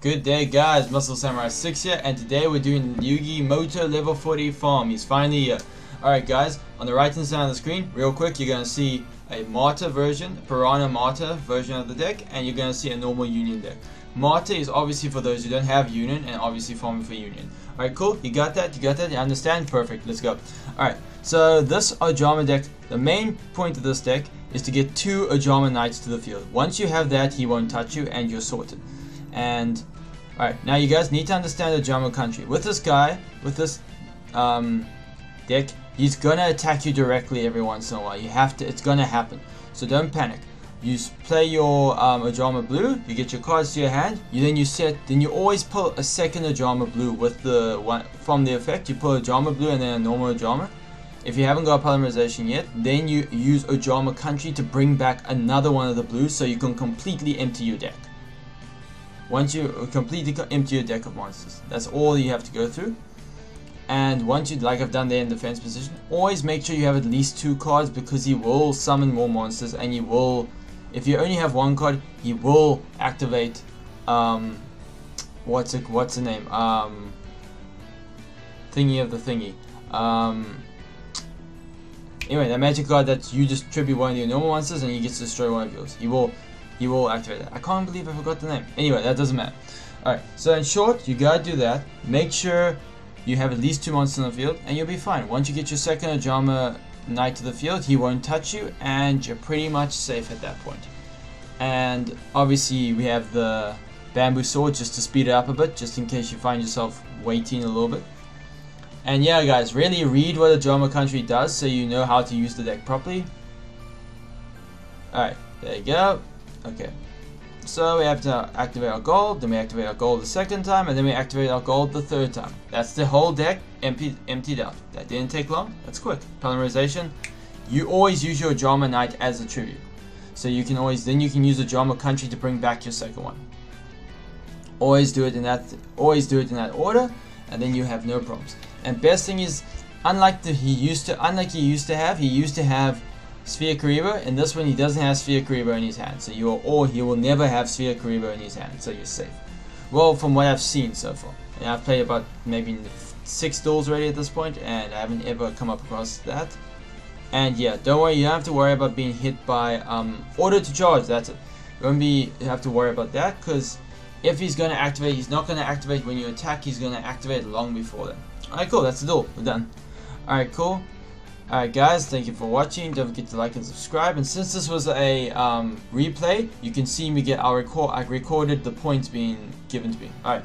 Good day guys, Muscle Samurai 6 here, and today we're doing Yugi Muto level 40 farm. He's finally here. Alright guys, on the right hand side of the screen, real quick, you're going to see a Marta version, Piranha Marta version of the deck, and you're going to see a normal Union deck. Marta is obviously for those who don't have Union, and obviously farming for Union. Alright, cool, you got that, you got that, you understand? Perfect, let's go. Alright, so this Ojama deck, the main point of this deck is to get two Ojama Knights to the field. Once you have that, he won't touch you, and you're sorted. And alright, now you guys need to understand the Ojama country. With this guy, with this um, deck, he's gonna attack you directly every once in a while. You have to, it's gonna happen. So don't panic. You play your um, Ojama Blue, you get your cards to your hand, you then you set, then you always pull a second Ojama Blue with the one from the effect. You pull Ojama Blue and then a normal Ojama. If you haven't got polymerization yet, then you use Ojama Country to bring back another one of the blues so you can completely empty your deck. Once you completely empty your deck of monsters, that's all you have to go through. And once you, like I've done there in defense position, always make sure you have at least two cards because he will summon more monsters and he will, if you only have one card, he will activate, um, what's it, what's the name, um, thingy of the thingy, um, anyway, that magic card that you just tribute one of your normal monsters and he gets to destroy one of yours. He will he will activate that. I can't believe I forgot the name. Anyway, that doesn't matter. Alright, so in short, you gotta do that. Make sure you have at least two monsters on the field, and you'll be fine. Once you get your second Ojama Knight to the field, he won't touch you, and you're pretty much safe at that point. And obviously, we have the Bamboo Sword just to speed it up a bit, just in case you find yourself waiting a little bit. And yeah, guys, really read what Ojama Country does so you know how to use the deck properly. Alright, there you go. Okay. So we have to activate our gold, then we activate our gold the second time, and then we activate our gold the third time. That's the whole deck emptied out. That didn't take long. That's quick. Polymerization. You always use your Ojama Knight as a tribute. So you can always, then you can use the Ojama Country to bring back your second one. Always do it in that, always do it in that order, and then you have no problems. And best thing is, unlike the he used to, unlike he used to have, he used to have Sphere Kuriboh. In this one, he doesn't have Sphere Kuriboh in his hand. So you are, or he will never have Sphere Kuriboh in his hand. So you're safe. Well, from what I've seen so far, and I've played about maybe six duels already at this point, and I haven't ever come up across that. And yeah, don't worry, you don't have to worry about being hit by um, order to charge. That's it. You won't be you have to worry about that because if he's going to activate, he's not going to activate when you attack. He's going to activate long before then. Alright, cool. That's the duel. We're done. Alright, cool. Alright guys, thank you for watching. Don't forget to like and subscribe. And since this was a um, replay, you can see me get our record. I recorded the points being given to me. Alright.